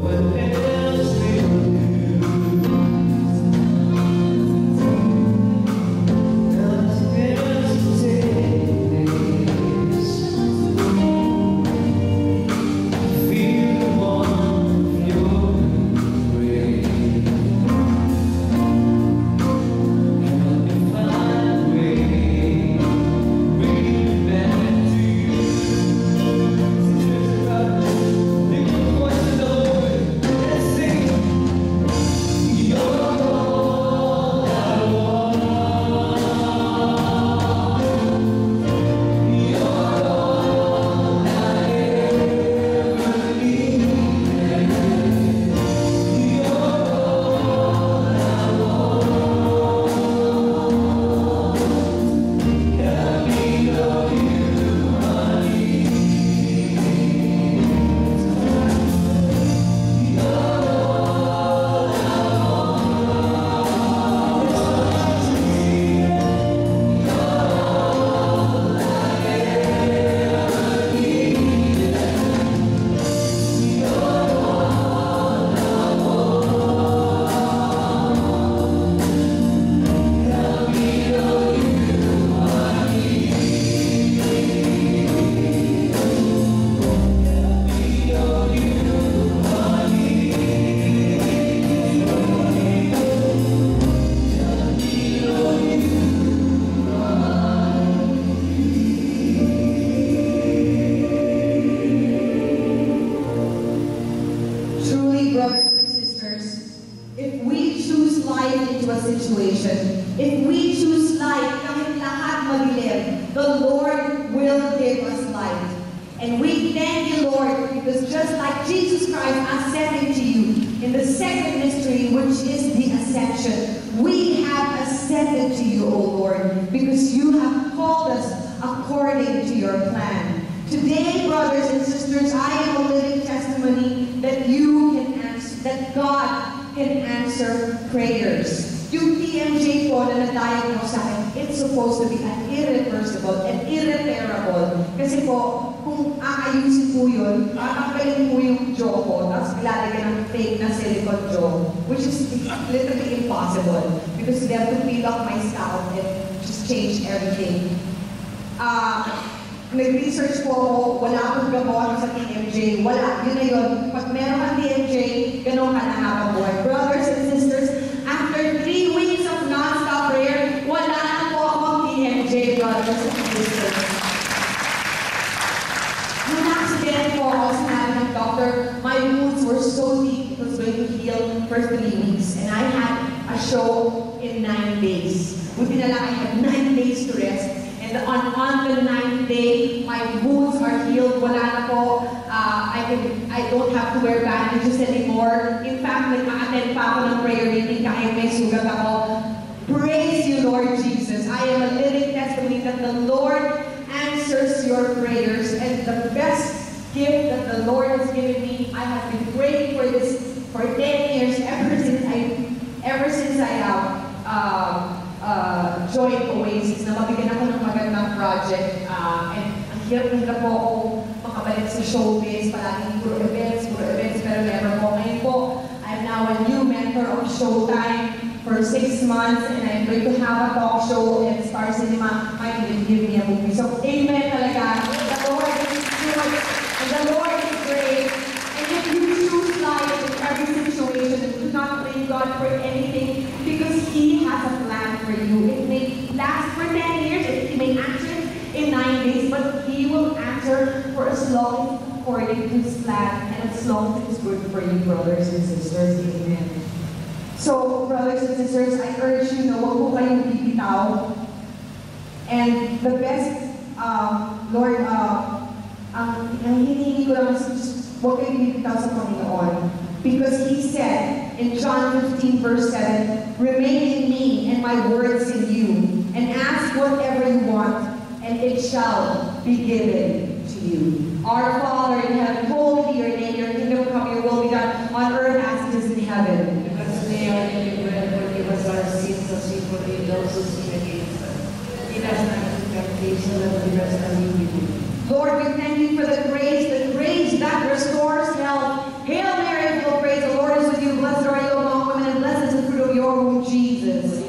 Truly, the Lord will give us light. And we thank you, Lord, because just like Jesus Christ ascended to you in the second mystery, which is the ascension, we have ascended to you, O Lord, because you have called us according to your plan. Today, brothers and sisters, I am a living testimony that you can answer, that God can answer prayers. Yung TMJ po na na-diagnose sa akin, it's supposed to be an irreversible and irreparable. Kasi po, kung aayusin po yun, kakapalin po yung jaw ko, tapos ilalagyan ng fake na silicone jaw, which is literally impossible because they have to peel off my scalp and just change everything. Ah, nag-research po ako, wala akong gamot sa TMJ. Wala, yun na yun. Pag meron kang TMJ, ganun ka na habang buhay. Brothers and sisters, show in nine days. Buti na lang I had nine days to rest. And on, on the ninth day, my wounds are healed. Wala na po. Uh, I, can, I don't have to wear bandages anymore. In fact, nag-attend pa ako ng prayer meeting kahit may sugat ako. Praise you, Lord Jesus. I am a living testimony that the Lord answers your prayers. And the best gift that the Lord has given me, I have been praying for this for 10 years, ever ever since I have uh, uh, joined Oasis, na mabigyan ako ng magandang project. Uh, and ang hirap na hirap po ako makabalik sa showbiz, palaging puro events, puro events, pero never po. Ngayon po, I'm now a new mentor of Showtime for six months, and I'm going to have a talk show and Star Cinema might even give me a movie. So, amen talaga. The Lord is good, and the Lord is great. And if you choose life in every situation, do not blame God for anything, because He has a plan for you. It may last for 10 years, it may answer in 9 days, but He will answer for as long according to His plan, and as long as it's good for you, brothers and sisters. Amen. So, brothers and sisters, I urge you na huwag po kayong bibitaw. And the best, um, Lord, uh, ang, ang hinihingi ko lang is huwag kayong bibitaw sa Panginoon. Because He said in John 15 verse 7, Remain in me and my words in you, and ask whatever you want, and it shall be given to you. Our Father in heaven, holy be your name, your kingdom come, your will be done on earth as it is in heaven. Us today our daily bread, forgive us our sins as we forgive those who sin against us. Lead us not into temptation, but deliver us from evil. Lord, we thank you for the grace, the grace that restores health. Hail Mary, full of Jesus.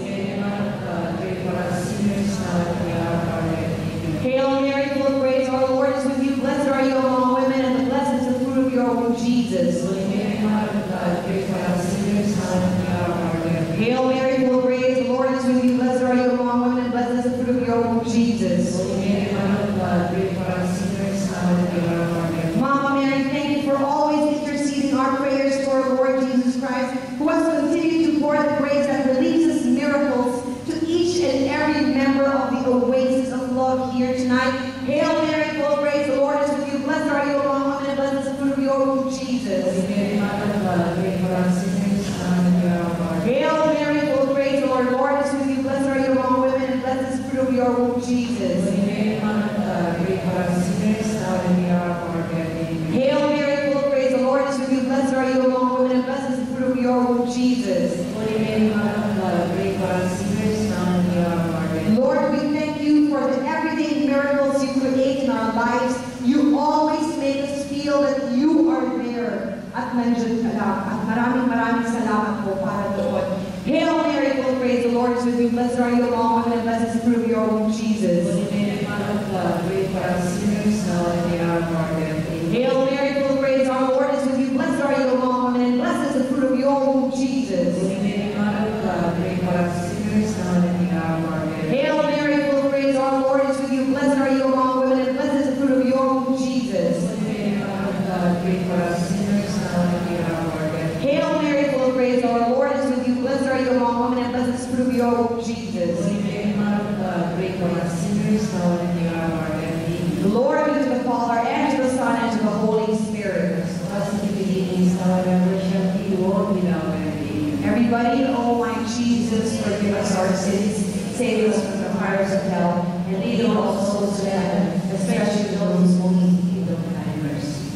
Holy Mary, Mother of God, pray for us sinners now and at the hour of our death. Hail Mary, full of grace, the Lord is with you. Blessed are you among women, and blessed is the fruit of your womb, Jesus. Holy Mary, Mother of God, pray for us sinners now and at the hour of our death. Mama Mary, thank you for always interceding our prayers for our Lord Jesus Christ, who has continued to pour the grace that releases miracles to each and every member of the Oasis of Love here tonight. Hail Mary, full of grace, the Lord is with you. Blessed are you among women, and blessed is the fruit of your womb, Jesus. Mary, Mother of God, pray for us sinners now and at the hour of our. Hail Mary, full of grace, the Lord, Lord is with you. Blessed are you among women, and blessed is the fruit of your womb, Jesus. Mary, Mother of God, pray for us sinners now and at the hour of our death. Hail Mary, full of grace, the Lord is with you. Blessed are you among women, and blessed is the fruit of your womb, Jesus. Holy Mary, Mother of God, pray for us sinners now and at the hour of our death. Lord, we thank you for the everyday miracles you create in our lives. You always make us feel that you are there. At nandiyan ka lang. At maraming maraming salamat po para doon. Hail Mary, full grace, the Lord is with you. Blessed are you among women, and blessed is the fruit of your womb, Jesus. Holy Mary, Mother of God, pray for us sinners now and at the hour of our death. Amen. Hail Mary, full of grace, our Lord is with you. Blessed are you among women, and blessed is the fruit of your womb, Jesus. Holy Mary, Mother of God, pray for us sinners now and at the hour of our death. Hail Mary, full of grace, our Lord is with you. Blessed are you among women, and blessed is the fruit of your womb, Jesus. Holy Mary, Mother of God, pray for us sinners now and at the hour of our death. Hail Mary, full of grace, our Lord is with you. Blessed are you among women, and blessed is the fruit of your womb, Jesus. Holy Mary, Mother of God, pray for us sinners now and at the hour of our death. Amen. Glory be to the Father, and to the Son, and to the Holy Spirit. As in the beginning, is now and ever shall be, world without end. Amen. Everybody, oh my Jesus, forgive us our sins, save us from the fires of hell, and lead all souls to heaven, especially those who need of thy mercy.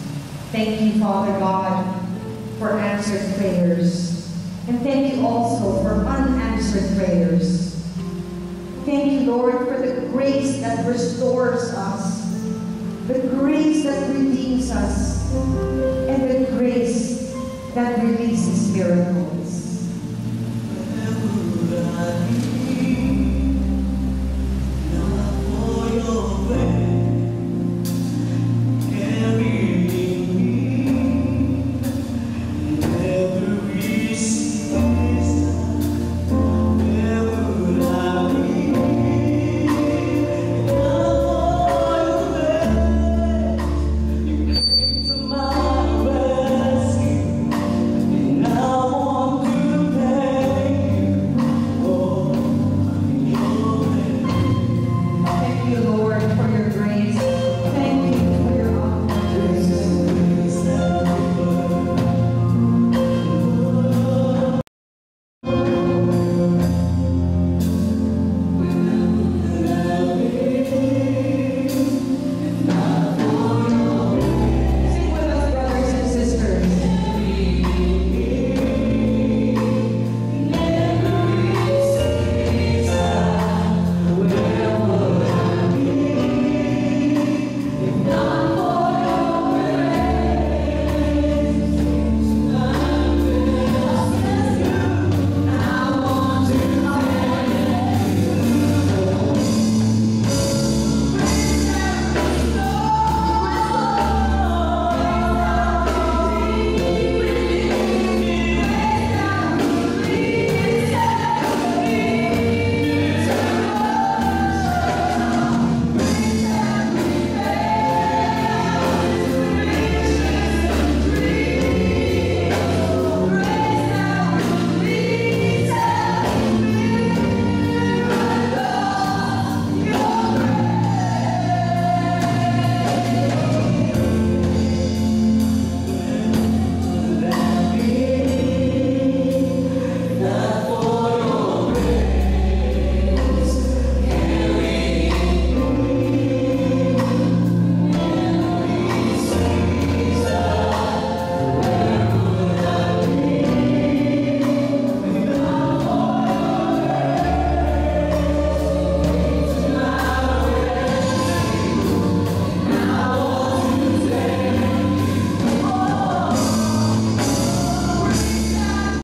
Thank you, Father God, for answered prayers. And thank you also for unanswered prayers. Thank you, Lord, for the grace that restores us, the grace that redeems us, and the grace that releases miracles.